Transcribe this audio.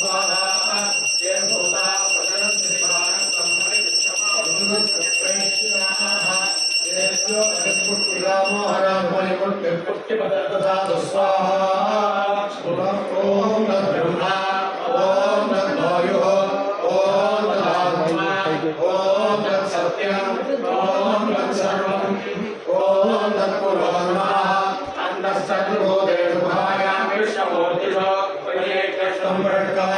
Oh, பழக்காய்